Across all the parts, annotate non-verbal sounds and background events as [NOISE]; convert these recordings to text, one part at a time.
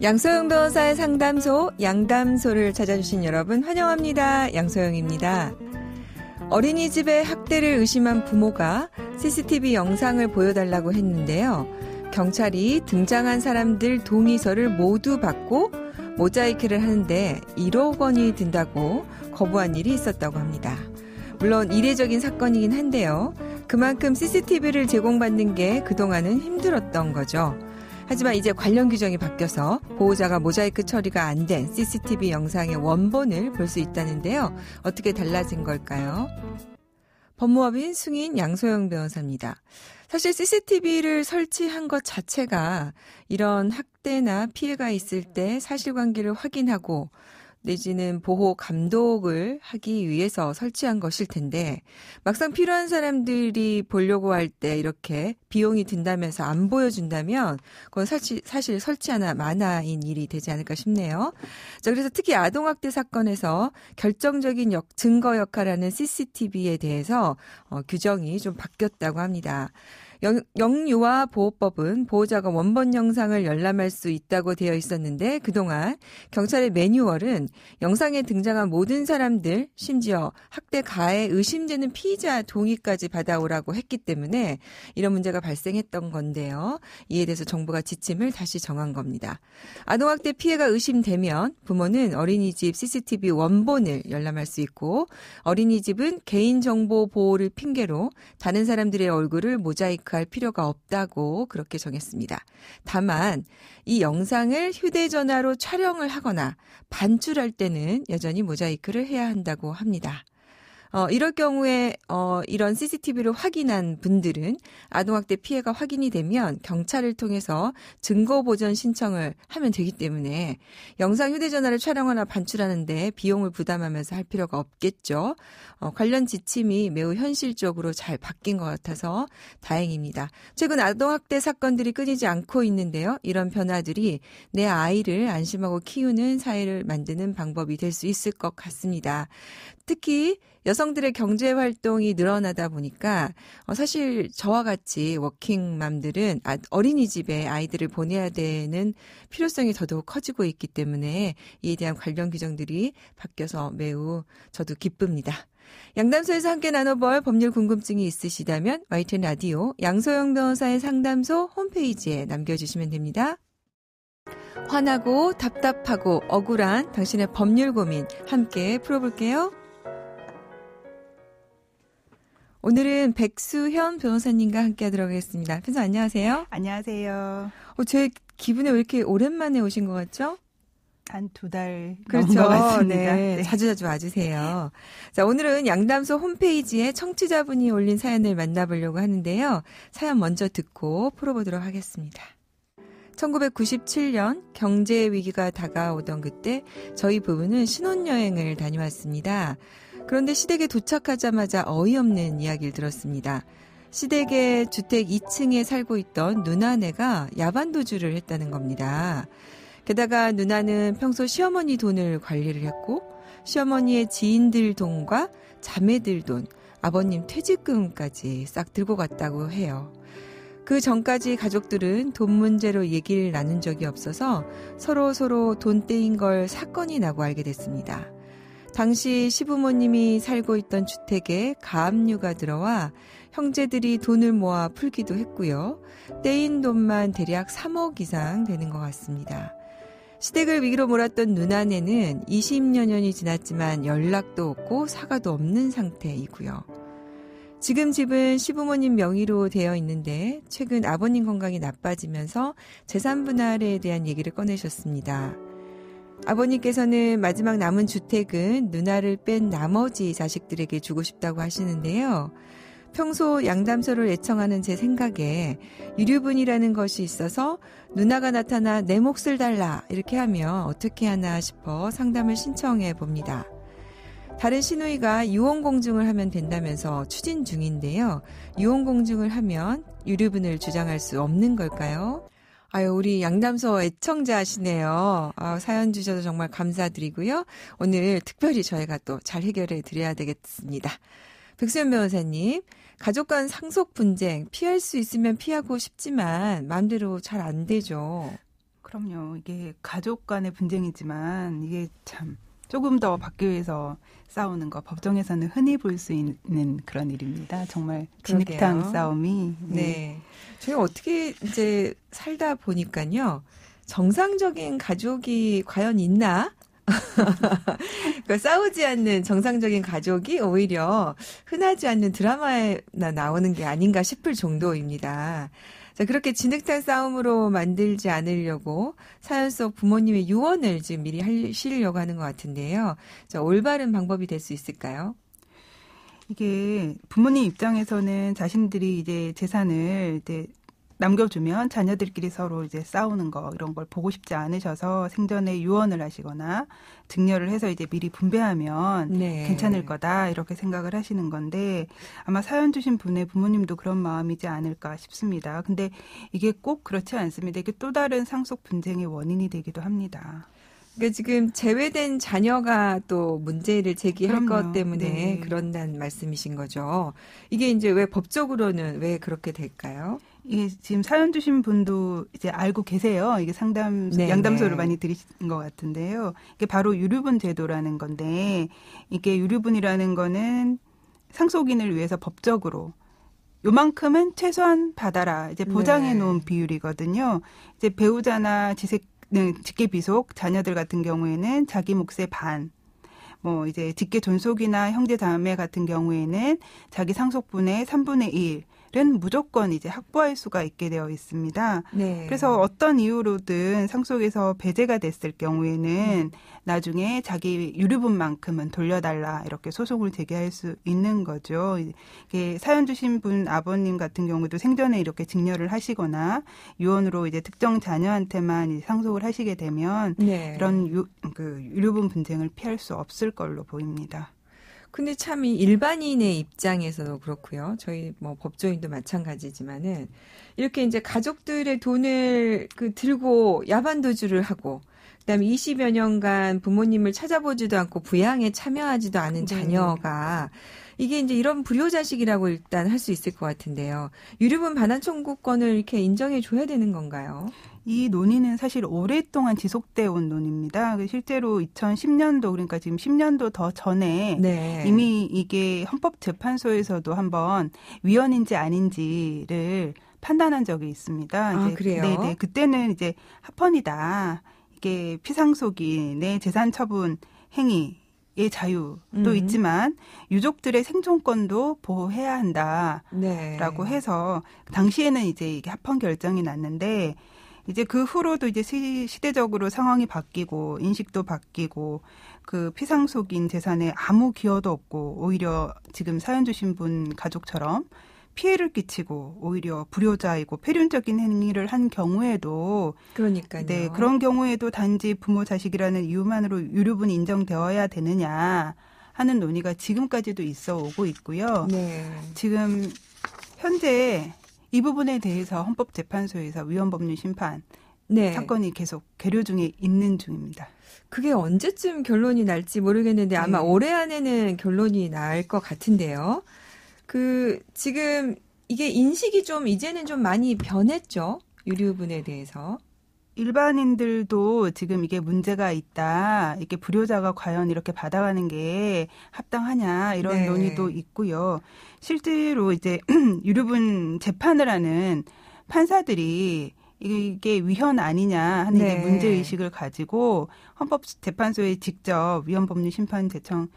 양소영 변호사의 상담소 양담소를 찾아주신 여러분 환영합니다. 양소영입니다. 어린이집의 학대를 의심한 부모가 CCTV 영상을 보여달라고 했는데요. 경찰이 등장한 사람들 동의서를 모두 받고 모자이크를 하는데 1억 원이 든다고 거부한 일이 있었다고 합니다. 물론 이례적인 사건이긴 한데요. 그만큼 CCTV를 제공받는 게 그동안은 힘들었던 거죠. 하지만 이제 관련 규정이 바뀌어서 보호자가 모자이크 처리가 안 된 CCTV 영상의 원본을 볼 수 있다는데요. 어떻게 달라진 걸까요? 법무법인 승인 양소영 변호사입니다. 사실 CCTV를 설치한 것 자체가 이런 학대나 피해가 있을 때 사실관계를 확인하고 내지는 보호 감독을 하기 위해서 설치한 것일 텐데 막상 필요한 사람들이 보려고 할 때 이렇게 비용이 든다면서 안 보여준다면 그건 사실, 사실 설치 하나 만화인 일이 되지 않을까 싶네요. 자, 그래서 특히 아동학대 사건에서 결정적인 역, 증거 역할하는 CCTV에 대해서 어, 규정이 좀 바뀌었다고 합니다. 영, 유아 보호법은 보호자가 원본 영상을 열람할 수 있다고 되어 있었는데 그동안 경찰의 매뉴얼은 영상에 등장한 모든 사람들 심지어 학대 가해 의심되는 피의자 동의까지 받아오라고 했기 때문에 이런 문제가 발생했던 건데요. 이에 대해서 정부가 지침을 다시 정한 겁니다. 아동학대 피해가 의심되면 부모는 어린이집 CCTV 원본을 열람할 수 있고 어린이집은 개인정보 보호를 핑계로 다른 사람들의 얼굴을 모자이크 모자이크할 필요가 없다고 그렇게 정했습니다. 다만 이 영상을 휴대전화로 촬영을 하거나 반출할 때는 여전히 모자이크를 해야 한다고 합니다. 어, 이럴 경우에 어, 이런 CCTV를 확인한 분들은 아동학대 피해가 확인이 되면 경찰을 통해서 증거 보전 신청을 하면 되기 때문에 영상 휴대전화를 촬영하나 반출하는데 비용을 부담하면서 할 필요가 없겠죠. 어, 관련 지침이 매우 현실적으로 잘 바뀐 것 같아서 다행입니다. 최근 아동학대 사건들이 끊이지 않고 있는데요. 이런 변화들이 내 아이를 안심하고 키우는 사회를 만드는 방법이 될 수 있을 것 같습니다. 특히 여성들의 경제 활동이 늘어나다 보니까 어, 사실 저와 같이 워킹맘들은 아, 어린이집에 아이들을 보내야 되는 필요성이 더더욱 커지고 있기 때문에 이에 대한 관련 규정들이 바뀌어서 매우 저도 기쁩니다. 양담소에서 함께 나눠볼 법률 궁금증이 있으시다면 YTN 라디오 양소영 변호사의 상담소 홈페이지에 남겨주시면 됩니다. 화나고 답답하고 억울한 당신의 법률 고민 함께 풀어볼게요. 오늘은 백수현 변호사님과 함께 하도록 하겠습니다. 변호사 안녕하세요. 안녕하세요. 어, 제 기분에 왜 이렇게 오랜만에 오신 것 같죠? 한두달 그렇죠. 네. 네. 자주 자주 와주세요. 자, 오늘은 양담소 홈페이지에 청취자분이 올린 사연을 만나보려고 하는데요. 사연 먼저 듣고 풀어보도록 하겠습니다. 1997년 경제 위기가 다가오던 그때 저희 부부는 신혼여행을 다녀왔습니다. 그런데 시댁에 도착하자마자 어이없는 이야기를 들었습니다. 시댁의 주택 2층에 살고 있던 누나네가 야반도주를 했다는 겁니다. 게다가 누나는 평소 시어머니 돈을 관리를 했고 시어머니의 지인들 돈과 자매들 돈, 아버님 퇴직금까지 싹 들고 갔다고 해요. 그 전까지 가족들은 돈 문제로 얘기를 나눈 적이 없어서 서로 서로 돈 떼인 걸 사건이 나고 알게 됐습니다. 당시 시부모님이 살고 있던 주택에 가압류가 들어와 형제들이 돈을 모아 풀기도 했고요. 떼인 돈만 대략 3억 이상 되는 것 같습니다. 시댁을 위기로 몰았던 누나네는 20여 년이 지났지만 연락도 없고 사과도 없는 상태이고요. 지금 집은 시부모님 명의로 되어 있는데 최근 아버님 건강이 나빠지면서 재산 분할에 대한 얘기를 꺼내셨습니다. 아버님께서는 마지막 남은 주택은 누나를 뺀 나머지 자식들에게 주고 싶다고 하시는데요. 평소 양담소를 애청하는 제 생각에 유류분이라는 것이 있어서 누나가 나타나 내 몫을 달라 이렇게 하면 어떻게 하나 싶어 상담을 신청해 봅니다. 다른 시누이가 유언공증을 하면 된다면서 추진 중인데요. 유언공증을 하면 유류분을 주장할 수 없는 걸까요? 아유, 우리 양담소 애청자시네요. 아, 사연 주셔서 정말 감사드리고요. 오늘 특별히 저희가 또 잘 해결해 드려야 되겠습니다. 백수연 변호사님, 가족 간 상속 분쟁 피할 수 있으면 피하고 싶지만 마음대로 잘 안 되죠. 그럼요. 이게 가족 간의 분쟁이지만 이게 참 조금 더 받기 위해서 싸우는 거 법정에서는 흔히 볼 수 있는 그런 일입니다. 정말 진흙탕 그러게요. 싸움이 네. 네. 저희가 어떻게 이제 살다 보니까요. 정상적인 가족이 과연 있나? [LAUGHS] 그러니까 싸우지 않는 정상적인 가족이 오히려 흔하지 않는 드라마에나 나오는 게 아닌가 싶을 정도입니다. 자, 그렇게 진흙탕 싸움으로 만들지 않으려고 사연 속 부모님의 유언을 지금 미리 하시려고 하는 것 같은데요. 자, 올바른 방법이 될 수 있을까요? 이게 부모님 입장에서는 자신들이 이제 재산을 이제 남겨주면 자녀들끼리 서로 이제 싸우는 거 이런 걸 보고 싶지 않으셔서 생전에 유언을 하시거나 증여를 해서 이제 미리 분배하면 네. 괜찮을 거다 이렇게 생각을 하시는 건데 아마 사연 주신 분의 부모님도 그런 마음이지 않을까 싶습니다. 근데 이게 꼭 그렇지 않습니다. 이게 또 다른 상속 분쟁의 원인이 되기도 합니다. 그러니까 지금 제외된 자녀가 또 문제를 제기할 그럼요. 것 때문에 네. 그런다는 말씀이신 거죠. 이게 이제 왜 법적으로는 왜 그렇게 될까요? 이게 지금 사연 주신 분도 이제 알고 계세요. 이게 상담 네, 양담소를 네. 많이 들으신 것 같은데요. 이게 바로 유류분 제도라는 건데 이게 유류분이라는 거는 상속인을 위해서 법적으로 요만큼은 최소한 받아라. 이제 보장해 네. 놓은 비율이거든요. 이제 배우자나 지색 네, 직계 비속 자녀들 같은 경우에는 자기 몫의 반 뭐 이제 직계 존속이나 형제 자매 같은 경우에는 자기 상속분의 3분의 1 은 무조건 이제 확보할 수가 있게 되어 있습니다. 네. 그래서 어떤 이유로든 상속에서 배제가 됐을 경우에는 나중에 자기 유류분만큼은 돌려달라 이렇게 소송을 제기할 수 있는 거죠. 이게 사연 주신 분 아버님 같은 경우도 생전에 이렇게 증여를 하시거나 유언으로 이제 특정 자녀한테만 상속을 하시게 되면 네. 이런 유, 그 유류분 분쟁을 피할 수 없을 걸로 보입니다. 근데 참 이 일반인의 입장에서도 그렇고요. 저희 뭐 법조인도 마찬가지지만은 이렇게 이제 가족들의 돈을 그 들고 야반도주를 하고 그다음에 20여 년간 부모님을 찾아보지도 않고 부양에 참여하지도 않은 네. 자녀가 이게 이제 이런 불효자식이라고 일단 할 수 있을 것 같은데요. 유류분 반환 청구권을 이렇게 인정해 줘야 되는 건가요? 이 논의는 사실 오랫동안 지속되어 온 논의입니다. 그 실제로 2010년도 그러니까 지금 10년도 더 전에 네. 이미 이게 헌법재판소에서도 한번 위헌인지 아닌지를 판단한 적이 있습니다. 아, 그래요? 네네. 그때는 이제 합헌이다. 이게 피상속인의 재산 처분 행위의 자유도 음. 있지만 유족들의 생존권도 보호해야 한다. 네. 라고 해서 당시에는 이제 이게 합헌 결정이 났는데 이제 그 후로도 이제 시, 시대적으로 상황이 바뀌고 인식도 바뀌고 그 피상속인 재산에 아무 기여도 없고 오히려 지금 사연 주신 분 가족처럼 피해를 끼치고 오히려 불효자이고 폐륜적인 행위를 한 경우에도 그러니까요. 네 그런 경우에도 단지 부모 자식이라는 이유만으로 유류분이 인정되어야 되느냐 하는 논의가 지금까지도 있어 오고 있고요. 네. 지금 현재 이 부분에 대해서 헌법재판소에서 위헌법률 심판 네. 사건이 계속 계류 중에 있는 중입니다. 그게 언제쯤 결론이 날지 모르겠는데 아마 네. 올해 안에는 결론이 날 것 같은데요. 그 지금 이게 인식이 좀 이제는 좀 많이 변했죠. 유류분에 대해서. 일반인들도 지금 이게 문제가 있다. 이게 불효자가 과연 이렇게 받아가는 게 합당하냐 이런 네. 논의도 있고요. 실제로 이제 [CLEARS THROAT] 유류분 재판을 하는 판사들이 이게 위헌 아니냐 하는 네. 문제 의식을 가지고 헌법재판소에 직접 위헌법률 심판 제청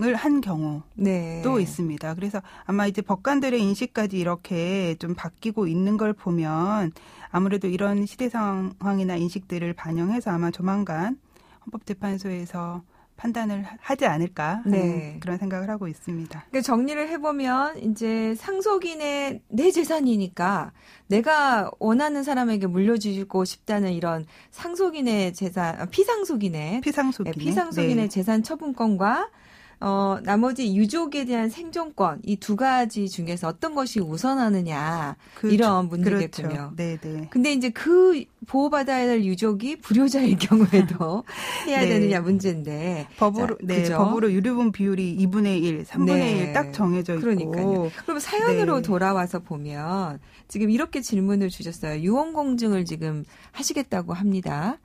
을한 경우 네. 또 있습니다. 그래서 아마 이제 법관들의 인식까지 이렇게 좀 바뀌고 있는 걸 보면 아무래도 이런 시대 상황이나 인식들을 반영해서 아마 조만간 헌법재판소에서 판단을 하지 않을까 네. 그런 생각을 하고 있습니다. 그러니까 정리를 해보면 이제 상속인의 내 재산이니까 내가 원하는 사람에게 물려주고 싶다는 이런 상속인의 재산, 아, 피상속인의 피상속인 네, 피상속인의 재산 처분권과 어, 나머지 유족에 대한 생존권 이 두 가지 중에서 어떤 것이 우선하느냐 그- 이런 문제겠군요. 그렇죠. 네, 네. 근데 이제 그 보호받아야 할 유족이 불효자일 [LAUGHS] 경우에도 [LAUGHS] 해야 네. 되느냐 문제인데 법으로 자, 네, 그죠? 법으로 유류분 비율이 2분의 1, 3분의 네. 1딱 정해져 있고 그러니까요. 그럼 사연으로 네. 돌아와서 보면 지금 이렇게 질문을 주셨어요. 유언 공증을 지금 하시겠다고 합니다.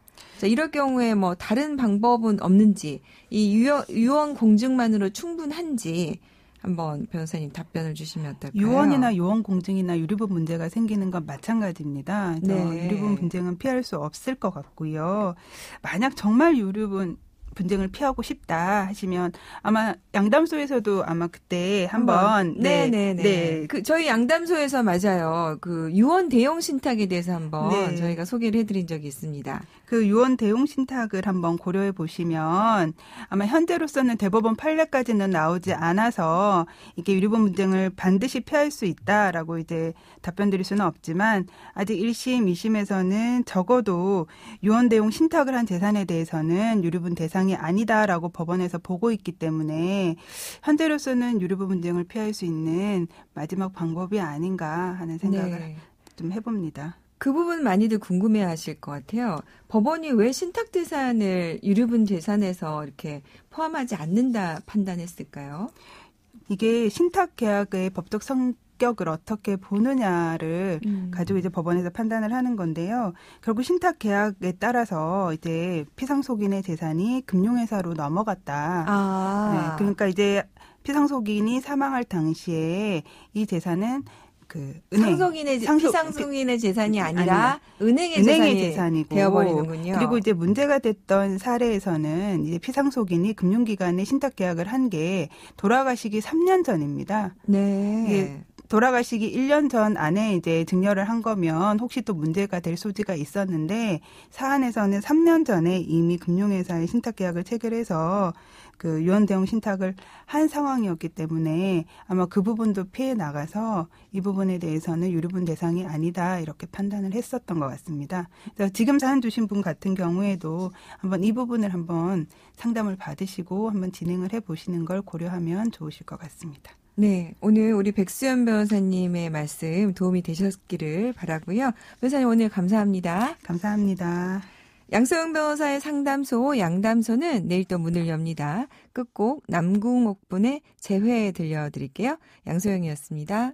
자, 이럴 경우에 뭐 다른 방법은 없는지 이 유언, 유언 공증만으로 충분한지 한번 변호사님 답변을 주시면 어떨까요? 유언이나 요원 공증이나 유류분 문제가 생기는 건 마찬가지입니다. 네. 유류분 분쟁은 피할 수 없을 것 같고요. 만약 정말 유류분 분쟁을 피하고 싶다 하시면 아마 양담소에서도 아마 그때 한번 네, 네, 네. 네. 그 저희 양담소에서 맞아요. 그 유언 대용 신탁에 대해서 한번 네. 저희가 소개를 해 드린 적이 있습니다. 그 유언 대용 신탁을 한번 고려해 보시면 아마 현재로서는 대법원 판례까지는 나오지 않아서 이게 유류분 분쟁을 반드시 피할 수 있다라고 이제 답변 드릴 수는 없지만 아직 1심, 2심에서는 적어도 유언 대용 신탁을 한 재산에 대해서는 유류분 대상 이 아니다라고 법원에서 보고 있기 때문에 현재로서는 유류분 분쟁을 피할 수 있는 마지막 방법이 아닌가 하는 생각을 네. 좀 해봅니다. 그 부분 많이들 궁금해 하실 것 같아요. 법원이 왜 신탁 재산을 유류분 재산에서 이렇게 포함하지 않는다 판단했을까요? 이게 신탁 계약의 법적 성 격을 어떻게 보느냐를 음. 가지고 이제 법원에서 판단을 하는 건데요. 결국 신탁 계약에 따라서 이제 피상속인의 재산이 금융회사로 넘어갔다. 아. 네, 그러니까 이제 피상속인이 사망할 당시에 이 재산은 그 은행, 상속인의 재- 상속- 피상속인의 재산이 아니라 아니라 은행의, 은행의 재산이 재산이고 되어버리는군요. 그리고 이제 문제가 됐던 사례에서는 이제 피상속인이 금융기관에 신탁 계약을 한 게 돌아가시기 3년 전입니다. 네. 돌아가시기 1년 전 안에 이제 증여를 한 거면 혹시 또 문제가 될 소지가 있었는데 사안에서는 3년 전에 이미 금융회사에 신탁 계약을 체결해서 그 유언 대용 신탁을 한 상황이었기 때문에 아마 그 부분도 피해 나가서 이 부분에 대해서는 유류분 대상이 아니다 이렇게 판단을 했었던 것 같습니다. 그래서 지금 사연 주신 분 같은 경우에도 한번 이 부분을 한번 상담을 받으시고 한번 진행을 해 보시는 걸 고려하면 좋으실 것 같습니다. 네, 오늘 우리 백수연 변호사님의 말씀 도움이 되셨기를 바라고요. 변호사님 오늘 감사합니다. 감사합니다. 양소영 변호사의 상담소 양담소는 내일 또 문을 엽니다. 끝곡 남궁옥분의 재회 들려드릴게요. 양소영이었습니다.